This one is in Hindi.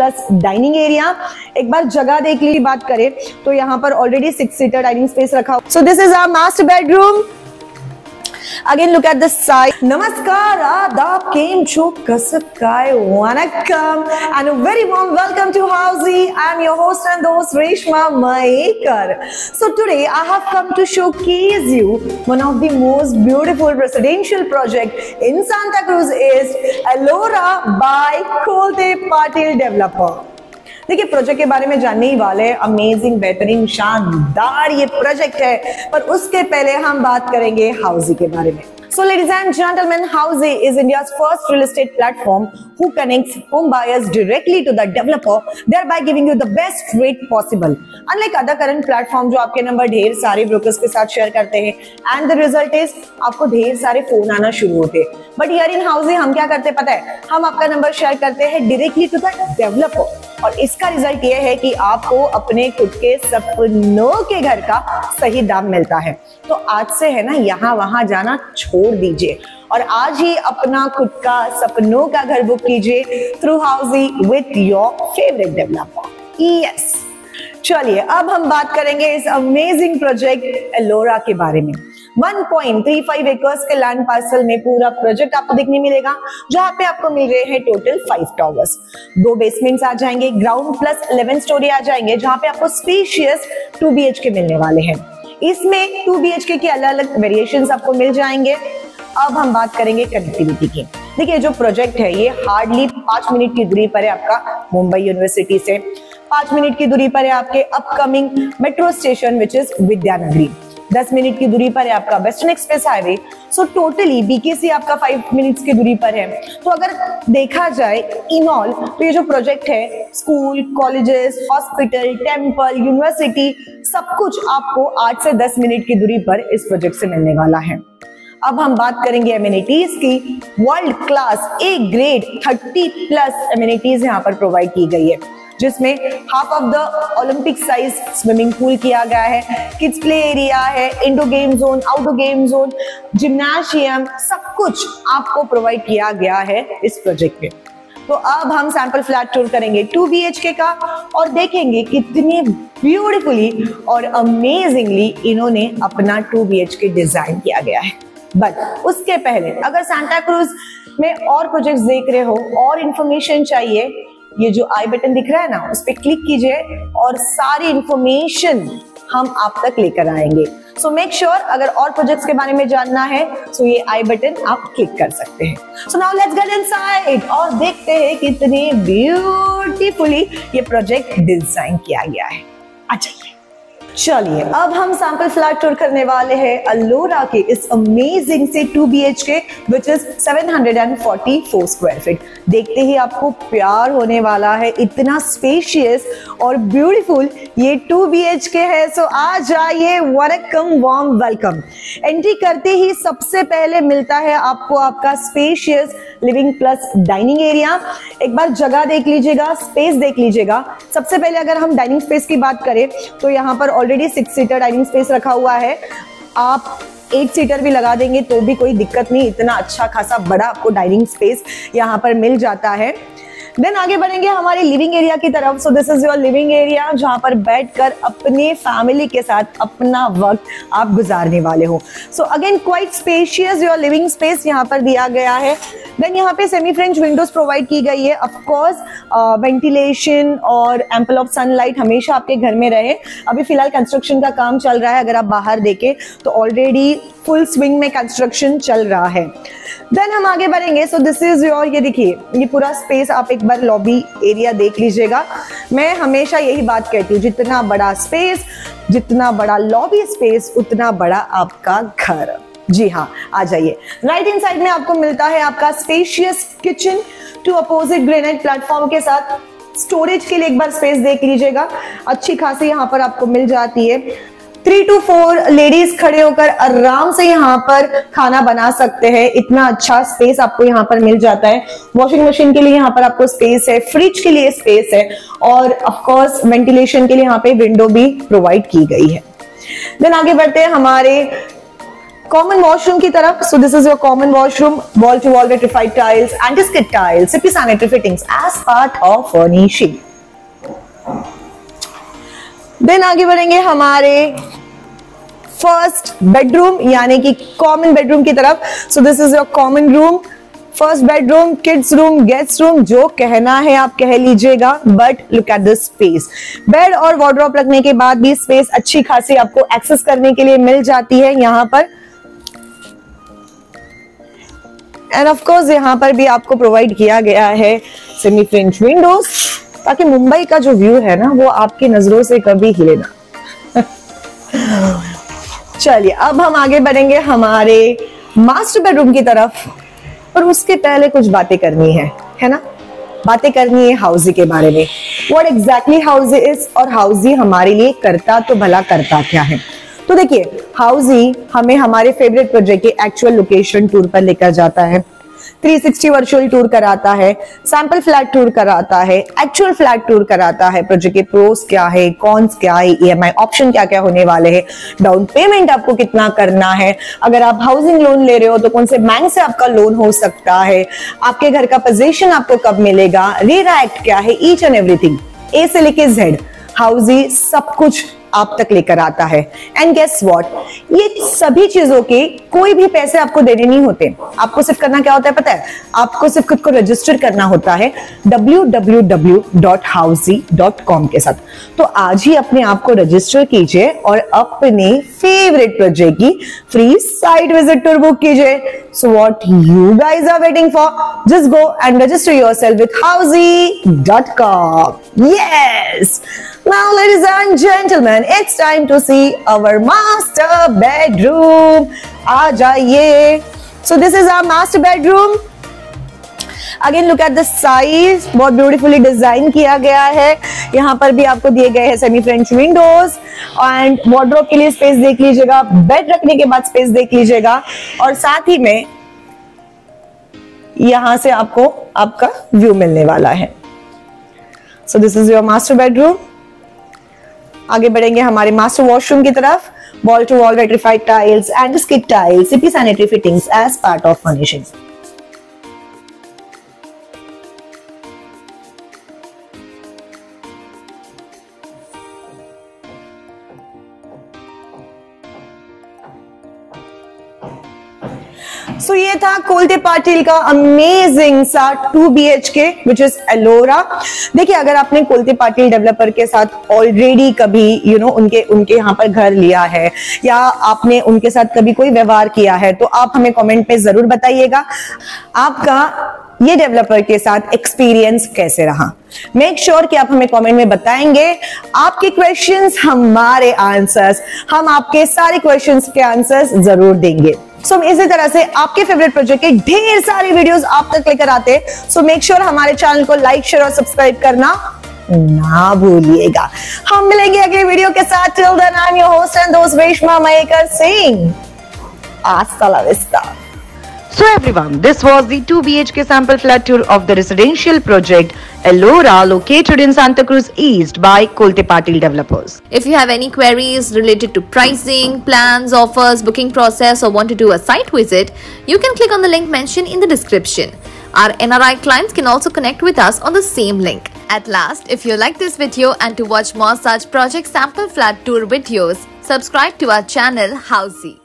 Plus dining area. एक बार जगह देख ली बात करें तो यहाँ पर already six seater dining space रखा so this is our master bedroom Again, look at the side. Namaskar, Adab, Kem Cho, Kasab Kai, Wanakam, and a very warm welcome to Housey. I am your host and host Reshma Maekar. So today I have come to showcase you one of the most beautiful residential project in Santa Cruz is Alora by Kolte Patil Developer. देखिए प्रोजेक्ट के बारे में जानने ही वाले अमेजिंग बेहतरीन शानदार ये प्रोजेक्ट है पर उसके पहले हम बात करेंगे हाउसी के बारे में So ladies and gentlemen, Housey is India's first real estate platform who connects home buyers directly to the developer, thereby giving you the best rate possible. Unlike other current platform जो आपके नंबर ढेर सारे ब्रोकर्स के साथ शेयर करते हैं एंड द रिज़ल्ट इज़ आपको ढेर सारे फ़ोन आना शुरू होते हैं बट हियर इन हाउसी हम क्या करते पता है हम आपका नंबर शेयर करते हैं डायरेक्टली टू द डेवलपर और इसका रिज़ल्ट ये है कि आपको अपने खुद के सपनों के घर का सही दाम मिलता है। तो आज से है ना, यहाँ वहाँ जाना छोड़ दीजिए। और आज ही अपना खुद का सपनों का घर बुक कीजिए through Housiey with your favourite developer yes चलिए, अब हम बात करेंगे इस अमेजिंग प्रोजेक्ट एलोरा के बारे में। 1.35 एकर्स के लैंड पार्सल में पूरा प्रोजेक्ट आपको देखने मिलेगा, जहाँ पे आपको मिल रहे हैं टोटल फाइव टावर्स दो बेसमेंट्स आ जाएँगे ग्राउंड प्लस इलेवन स्टोरी आ जाएँगे, जहाँ पे आपको स्पेशियस टू बी के मिलने वाले हैं. इसमें टू बी के अलग अलग वेरिएशन आपको मिल जाएँगे. अब हम बात करेंगे कनेक्टिविटी की. देखिए, जो प्रोजेक्ट है, ये हार्डली पाँच मिनट की दूरी पर है आपका मुंबई यूनिवर्सिटी से. पाँच मिनट की दूरी पर है आपके upcoming metro station which is Vidyanagari. दस मिनट की दूरी पर है आपका western express highway so totally BKC आपका फाइव मिनट्स की दूरी पर है। तो अगर देखा जाए इन ऑल तो ये जो प्रोजेक्ट है school colleges hospital temple university सब कुछ आपको आठ से दस मिनट की दूरी पर इस प्रोजेक्ट से मिलने वाला है। अब हम बात करेंगे एम्यूनिटीज की। World class A grade thirty plus amenities यहाँ पर प्रोवाइड की गई है। जिसमें half of the Olympic size swimming pool किया गया है। किड्स प्ले एरिया है indoor game zone outdoor game zone gymnasium सब कुछ आपको प्रोवाइड किया गया है इस प्रोजेक्ट में। तो अब हम सैंपल फ्लैट टूर करेंगे टू बी के और देखेंगे कितनी ब्यूटिफुली और अमेजिंगली इन्होंने अपना टू बी डिज़ाइन किया गया है। बट उसके पहले, अगर सांता क्रूज में और प्रोजेक्ट्स देख रहे हो, और इंफॉर्मेशन चाहिए ये जो आई बटन दिख रहा है ना, उस पर क्लिक कीजिए और सारी इंफॉर्मेशन हम आप तक लेकर आएँगे। सो मेक श्योर अगर और प्रोजेक्ट्स के बारे में जानना है तो ये आई बटन आप क्लिक कर सकते हैं। So now let's get inside और देखते हैं कितने ब्यूटीफुली ये प्रोजेक्ट डिज़ाइन किया गया है। अच्छा चलिए, अब हम सैंपल फ्लैट टूर करने वाले हैं अल्लोरा के इस अमेजिंग से two B H K which is seven hundred and forty four square feet देखते ही आपको प्यार होने वाला है, इतना स्पेशियस और ब्यूटीफुल ये टू बी एच के है। सो आ जाइए वेलकम वॉर्म वेलकम एंट्री करते ही सबसे पहले मिलता है आपको आपका spacious living plus dining area एक बार जगह देख लीजिएगा स्पेस देख लीजिएगा। सबसे पहले अगर हम डाइनिंग स्पेस की बात करें तो यहाँ पर already six seater dining space रखा हुआ है। आप एक सीटर भी लगा देंगे तो भी कोई दिक्कत नहीं, इतना अच्छा खासा बड़ा आपको डाइनिंग स्पेस यहाँ पर मिल जाता है। देन आगे बढ़ेंगे हमारे लिविंग एरिया की तरफ़। So this is your living area जहाँ पर बैठकर अपने फैमिली के साथ अपना वक्त आप गुजारने वाले हो। So again quite spacious your living space यहाँ पर दिया गया है। देन यहाँ पे सेमी फ्रेंच विंडोज़ प्रोवाइड की गई है। ऑफकोर्स वेंटिलेशन uh, और एम्पल ऑफ़ सनलाइट हमेशा आपके घर में रहे। अभी फ़िलहाल कंस्ट्रक्शन का काम चल रहा है अगर आप बाहर देखें तो ऑलरेडी फुल स्विंग में कंस्ट्रक्शन चल रहा है। देन हम आगे बढ़ेंगे। सो दिस इज़ योर ये देखिए, ये पूरा स्पेस आप एक बार लॉबी एरिया देख लीजिएगा। मैं हमेशा यही बात कहती हूँ, जितना बड़ा स्पेस जितना बड़ा लॉबी स्पेस उतना बड़ा आपका घर। जी हाँ आ जाइए। राइट इन साइड में आपको मिलता है आपका spacious kitchen to opposite granite platform के साथ। स्टोरेज के लिए एक बार स्पेस देख लीजिएगा। अच्छी खासी यहाँ पर आपको मिल जाती है। थ्री टू फोर लेडीज़ खड़े होकर आराम से यहाँ पर खाना बना सकते हैं। इतना अच्छा स्पेस आपको यहाँ पर मिल जाता है। वॉशिंग मशीन के लिए यहाँ पर आपको स्पेस है। फ्रिज के लिए स्पेस है। और ऑफकोर्स वेंटिलेशन के लिए यहाँ पे विंडो भी प्रोवाइड की गई है। देन आगे बढ़ते हैं हमारे कॉमन वॉशरूम की तरफ़। So this is your common washroom wall to wall vitrified tiles antiskid tiles C P sanitary fittings as part of furnishing then आगे बढ़ेंगे हमारे फ़र्स्ट बेडरूम यानी कि कॉमन बेडरूम की तरफ़। So this is your common room first bedroom kids room guest room जो कहना है आप कह लीजिएगा but look at this space bed और वार्ड्रॉप रखने के बाद भी स्पेस अच्छी खासी आपको एक्सेस करने के लिए मिल जाती है यहाँ पर। एंड ऑफ़ कोर्स यहाँ पर भी आपको प्रोवाइड किया गया है सेमी फ्रेंच विंडोज़ ताकि मुंबई का जो व्यू है ना, वो आपकी नज़रों से कभी हिले ना। चलिए, अब हम आगे बढ़ेंगे हमारे मास्टर बेडरूम की तरफ़ और उसके पहले कुछ बातें करनी है है ना? बातें करनी है हाउजी के बारे में। वॉट एग्जैक्टली हाउजी इज़ और हाउजी हमारे लिए करता तो भला करता क्या है? तो देखिए, हाउजी हमें हमारे फेवरेट प्रोजेक्ट के एक्चुअल लोकेशन टूर पर लेकर जाता है। 360 वर्चुअल टूर कराता है सैंपल फ्लैट टूर कराता है एक्चुअल फ्लैट टूर कराता है प्रोजेक्ट के प्रोस क्या है कॉन्स क्या है ईएमआई ऑप्शन क्या क्या होने वाले हैं डाउन पेमेंट आपको कितना करना है, अगर आप हाउसिंग लोन ले रहे हो तो कौन से बैंक से आपका लोन हो सकता है, आपके घर का पोजिशन आपको कब मिलेगा रेरा एक्ट क्या है ईच एंड एवरीथिंग ए से लेके जेड हाउसी सब कुछ आप तक लेकर आता है। एंड गेस वॉट ये सभी चीज़ों के कोई भी पैसे आपको देने नहीं होते। आपको सिर्फ़ करना क्या होता है पता है? आपको सिर्फ़ खुद को रजिस्टर करना होता है www.housey.com के साथ। तो आज ही अपने आप को रजिस्टर कीजिए और अपने फेवरेट प्रोजेक्ट की free site visit tour book कीजिए। So what you guys are waiting for just go and register yourself with हाउसी.com yes! Now, ladies and gentlemen, it's time to see our master bedroom. Ah. So, this is our master bedroom. Again look at the size बहुत ब्यूटीफुली डिज़ाइन किया गया है यहाँ पर भी आपको दिए गए हैं semi French windows and wardrobe के लिए स्पेस देख लीजिएगा बेड रखने के बाद स्पेस देख लीजिएगा और साथ ही में यहाँ से आपको आपका व्यू मिलने वाला है so this is your master bedroom आगे बढ़ेंगे हमारे मास्टर वॉशरूम की तरफ़। Wall to wall vitrified tiles and skip tiles C P sanitary fittings as part of furnishing so ये था कोलते पाटिल का अमेजिंग सा to B H K which is Ellora देखिए अगर आपने कोलते पाटिल डेवलपर के साथ ऑलरेडी कभी यू you नो know, उनके उनके यहाँ पर घर लिया है या आपने उनके साथ कभी कोई व्यवहार किया है तो आप हमें कमेंट पे ज़रूर बताइएगा। आपका ये डेवलपर के साथ एक्सपीरियंस कैसे रहा? मेक श्योर sure कि आप हमें कमेंट में बताएँगे। आपके क्वेश्चंस हमारे आंसर्स हम आपके सारे क्वेश्चंस के आंसर्स ज़रूर देंगे। सो so, इसी तरह से आपके फेवरेट प्रोजेक्ट के ढेर सारी वीडियोस आप तक लेकर आते हैं। सो मेक श्योर हमारे चैनल को लाइक शेयर और सब्सक्राइब करना ना भूलिएगा। हम मिलेंगे अगले वीडियो के साथ। Till then I am your host and दोस्त Reshma Mayekar Singh. Hasta La vista So everyone, this was the 2 BHK sample flat tour of the residential project Elora located in Santa Cruz East by Kolte Patil Developers. If you have any queries related to pricing, plans, offers, booking process or want to do a site visit, you can click on the link mentioned in the description. Our NRI clients can also connect with us on the same link. At last, if you like this video and to watch more such project sample flat tour videos, subscribe to our channel Housey.